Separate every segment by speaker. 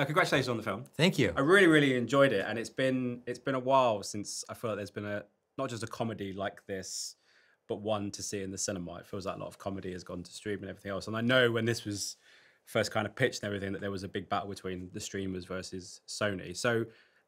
Speaker 1: uh, congratulations on the film.
Speaker 2: Thank you.
Speaker 1: I really, really enjoyed it, and it's been it's been a while since I feel like there's been a not just a comedy like this, but one to see in the cinema. It feels like a lot of comedy has gone to stream and everything else. And I know when this was first kind of pitched and everything that there was a big battle between the streamers versus Sony. So.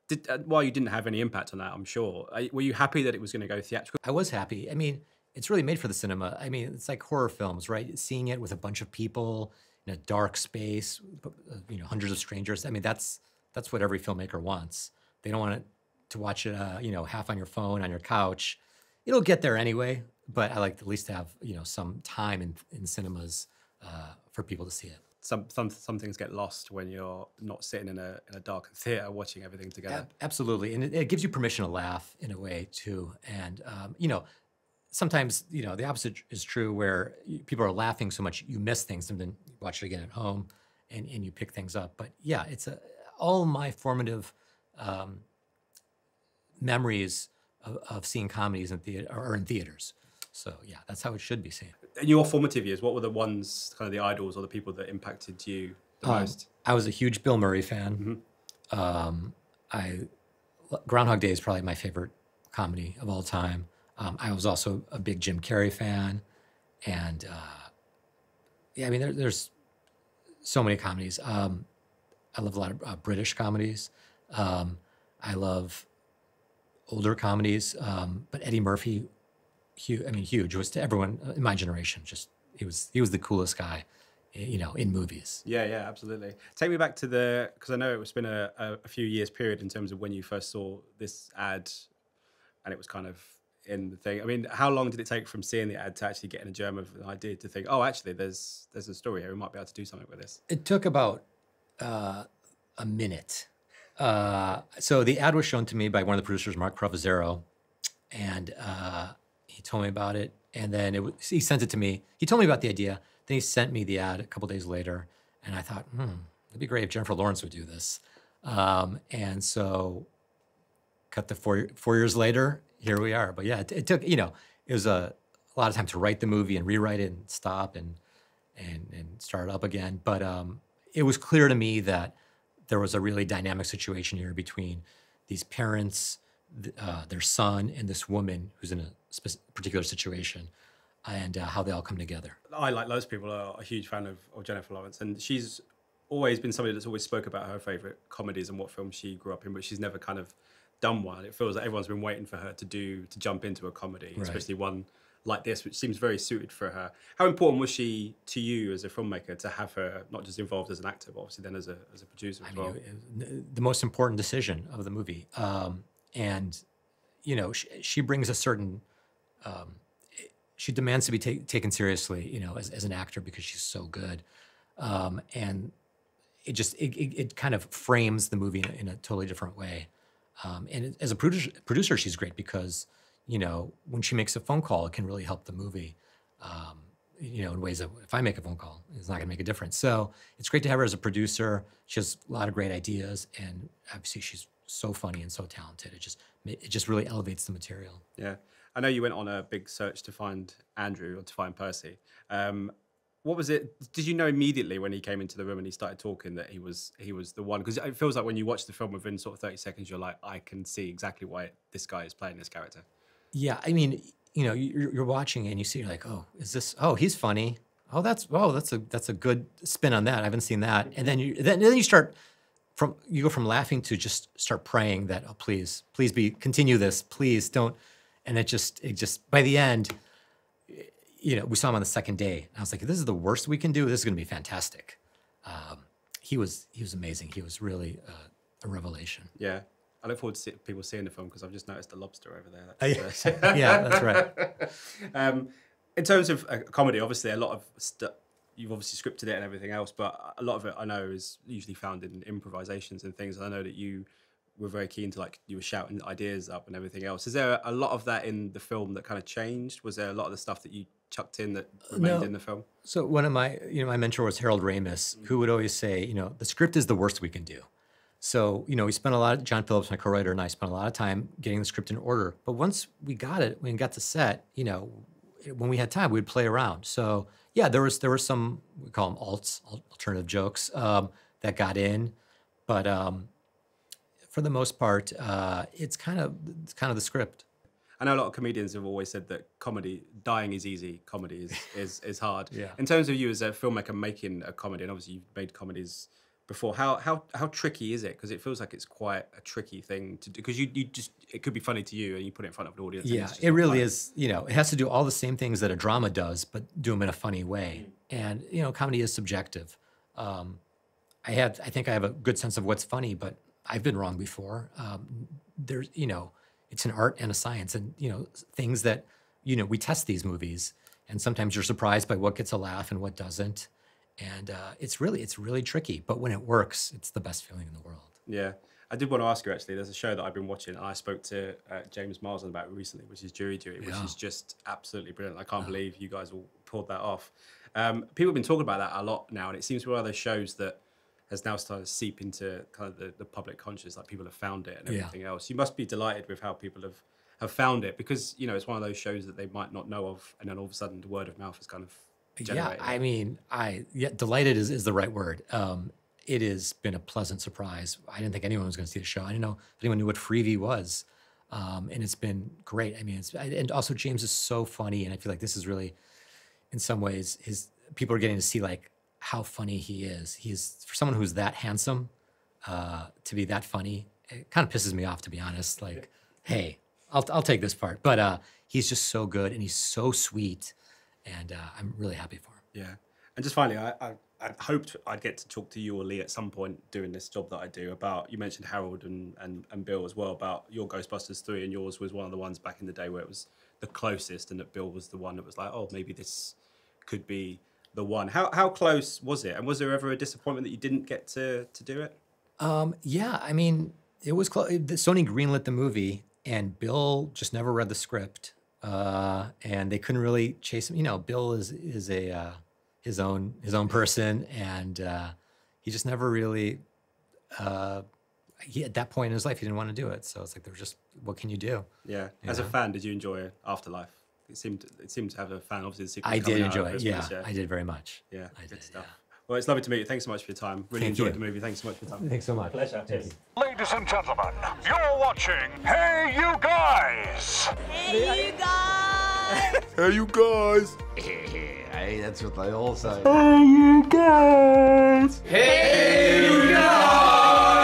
Speaker 1: Did, uh, while you didn't have any impact on that, I'm sure. Are, were you happy that it was going to go theatrical?
Speaker 2: I was happy. I mean, it's really made for the cinema. I mean, it's like horror films, right? Seeing it with a bunch of people in a dark space, uh, you know, hundreds of strangers. I mean, that's that's what every filmmaker wants. They don't want it to watch it, uh, you know, half on your phone on your couch. It'll get there anyway, but I like at least to have you know some time in in cinemas uh, for people to see it
Speaker 1: some some some things get lost when you're not sitting in a in a dark theater watching everything together.
Speaker 2: absolutely, and it, it, gives you permission to laugh in a way too. And um, you know, sometimes you know the opposite is true, where people are laughing so much you miss things, and then you watch it again at home, and and you pick things up. But yeah, it's a all my formative um, memories of, of seeing comedies in theater or in theaters. So yeah, that's how it should be seen.
Speaker 1: In your formative years, what were the ones, kind of the idols or the people that impacted you the um, most?
Speaker 2: I was a huge Bill Murray fan. Mm-hmm. Um, I Groundhog Day is probably my favorite comedy of all time. Um, I was also a big Jim Carrey fan, and uh, yeah, I mean, there, there's so many comedies. Um, I love a lot of uh, British comedies. Um, I love older comedies, um, but Eddie Murphy huge. I mean, huge. Was to everyone in my generation. Just he was he was the coolest guy, you know, in movies.
Speaker 1: Yeah, yeah, absolutely. Take me back to the because I know it's been a, a, a, few years period in terms of when you first saw this ad, and it was kind of in the thing. I mean, how long did it take from seeing the ad to actually getting a germ of an idea to think, oh, actually, there's there's a story here. We might be able to do something with this.
Speaker 2: It took about uh, a minute. Uh, so the ad was shown to me by one of the producers, Marc Provissiero, and uh, he told me about it, and then it was, he sent it to me. He told me about the idea. Then he sent me the ad a couple days later, and I thought, hmm, it'd be great if Jennifer Lawrence would do this. Um, and so, cut the four four years later, here we are. But yeah, it, it took you know it was a, a, lot of time to write the movie and rewrite it and stop and and and start it up again. But um, it was clear to me that there was a really dynamic situation here between these parents uh, their son and this woman who's in a particular situation and uh, how they all come together.
Speaker 1: I, like loads of people, are a huge fan of, of, Jennifer Lawrence, and she's always been somebody that's always spoke about her favorite comedies and what films she grew up in, but she's never kind of done one. It feels like everyone's been waiting for her to do to jump into a comedy, right. especially one like this, which seems very suited for her. How important was she to you as a filmmaker to have her not just involved as an actor, but obviously then as a as a producer as I well?
Speaker 2: Mean, the most important decision of the movie. Um, and you know she, she brings a certain um, she demands to be ta- taken seriously you know as, as an actor because she's so good um, and it just it, it, it, kind of frames the movie in a, in a totally different way um, and as a producer, producer she's great because you know when she makes a phone call it can really help the movie um, you know in ways that if i make a phone call it's not going to make a difference so it's great to have her as a producer she has a lot of great ideas and obviously she's so funny and so talented. It just it just really elevates the material.
Speaker 1: Yeah, I know you went on a big search to find Andrew or to find Percy. Um, what was it? Did you know immediately when he came into the room and he started talking that he was he was the one? Because it feels like when you watch the film within sort of thirty seconds, you're like, I can see exactly why this guy is playing this character.
Speaker 2: Yeah, I mean, you know, you're, you're watching and you see, you're like, oh, is this? Oh, he's funny. Oh, that's oh, that's a that's a good spin on that. I haven't seen that. And then you then, then you start from you go from laughing to just start praying that oh please please be continue this please don't and it just it just by the end you know we saw him on the second day i was like this is the worst we can do. This is going to be fantastic. Um, he was he was amazing. He was really uh, a revelation.
Speaker 1: Yeah. I look forward to see, people seeing the film because I've just noticed the lobster over there.
Speaker 2: That's, uh, yeah, that's right.
Speaker 1: um, in terms of uh, comedy, obviously a lot of stuff you've obviously scripted it and everything else, but a lot of it I know is usually found in improvisations and things. I know that you were very keen to like you were shouting ideas up and everything else. Is there a lot of that in the film that kind of changed? Was there a lot of the stuff that you chucked in that remained no. in the film?
Speaker 2: So one of my you know my mentor was Harold Ramis, mm-hmm. who would always say you know the script is the worst we can do. So you know we spent a lot. Of, John Phillips, my co-writer, and I spent a lot of time getting the script in order. But once we got it, when we got to set, you know, when we had time, we'd play around. So yeah, there was there were some we call them alts, alternative jokes um, that got in, but um, for the most part, uh, it's kind of it's kind of the script.
Speaker 1: I know a lot of comedians have always said that comedy, dying is easy, comedy is is, is hard.
Speaker 2: Yeah.
Speaker 1: In terms of you as a filmmaker making a comedy, and obviously you've made comedies before, how how how tricky is it? Because it feels like it's quite a tricky thing to do. Because you you just it could be funny to you, and you put it in front of an audience.
Speaker 2: Yeah, it really is. You know, it has to do all the same things that a drama does, but do them in a funny way.
Speaker 1: Mm.
Speaker 2: And you know, comedy is subjective. Um, I had, I think, I have a good sense of what's funny, but I've been wrong before. Um, there's, you know, it's an art and a science, and you know, things that, you know, we test these movies, and sometimes you're surprised by what gets a laugh and what doesn't, and uh, it's really, it's really tricky. But when it works, it's the best feeling in the world.
Speaker 1: Yeah. I did want to ask you actually. There's a show that I've been watching, I spoke to uh, James Marsden about recently, which is Jury Duty, which
Speaker 2: Yeah.
Speaker 1: is just absolutely brilliant. I can't believe you guys all pulled that off. Um, people have been talking about that a lot now, and it seems to be one of those shows that has now started to seep into kind of the, the public conscious. Like people have found it and
Speaker 2: Yeah.
Speaker 1: everything else. You must be delighted with how people have have found it because you know it's one of those shows that they might not know of, and then all of a sudden the word of mouth is kind of generated.
Speaker 2: Yeah, I mean, I yeah, delighted is, is the right word. Um, it has been a pleasant surprise. I didn't think anyone was going to see the show. I didn't know if anyone knew what Freevee was, um, and it's been great. I mean, it's and also James is so funny, and I feel like this is really, in some ways, his people are getting to see like how funny he is. He's for someone who's that handsome, uh, to be that funny. It kind of pisses me off, to be honest. Like, hey, I'll I'll take this part, but uh, he's just so good, and he's so sweet and uh, I'm really happy for him.
Speaker 1: Yeah, and just finally, I, I I hoped I'd get to talk to you or Lee at some point doing this job that I do about. You mentioned Harold and and, and Bill as well about your Ghostbusters three, and yours was one of the ones back in the day where it was the closest, and that Bill was the one that was like, oh, maybe this could be the one. How how close was it? And was there ever a disappointment that you didn't get to to do it?
Speaker 2: Um, yeah, I mean, it was close. Sony greenlit the movie, and Bill just never read the script, uh, and they couldn't really chase him. You know, Bill is is a uh, his own his own person, and uh, he just never really. Uh, he, at that point in his life, he didn't want to do it. So it's like there was just, what can you do?
Speaker 1: Yeah. As a fan, did you enjoy Afterlife? It seemed it seemed to have a fan. Obviously, the sequel's
Speaker 2: I did
Speaker 1: coming out at
Speaker 2: enjoy it. Yeah,
Speaker 1: Christmas,
Speaker 2: I did very much.
Speaker 1: Yeah,
Speaker 2: I
Speaker 1: good
Speaker 2: did,
Speaker 1: stuff.
Speaker 2: yeah.
Speaker 1: Well, it's lovely to meet you. Thanks so much for your time. Really
Speaker 2: Thank
Speaker 1: enjoyed
Speaker 2: you.
Speaker 1: the movie. Thanks so much for your time.
Speaker 2: Thanks so much.
Speaker 1: Pleasure. Cheers.
Speaker 3: Ladies and gentlemen, you're watching HeyUGuys!
Speaker 4: Hey, you guys!
Speaker 3: Hey you guys!
Speaker 5: hey, that's what they all say.
Speaker 3: Hey you guys!
Speaker 5: Hey, you guys!